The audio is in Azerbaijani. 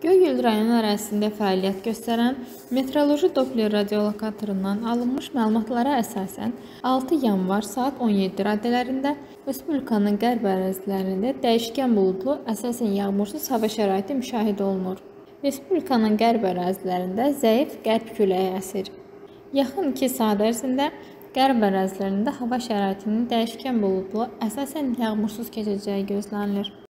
Göygöl rayonu ərazisində fəaliyyət göstərən meteoroloji Doppler radiolokatorundan alınmış məlumatlara əsasən 6 yanvar saat 17 radələrində respublikanın qərb ərazilərində dəyişkən buludlu, əsasən yağmursuz hava şəraiti müşahidə olunur. Respublikanın qərb ərazilərində zəif qərb küləyi əsir. Yaxın 2 saat ərzində qərb ərazilərində hava şəraitinin dəyişkən buludlu, əsasən yağmursuz keçəcəyi gözlənilir.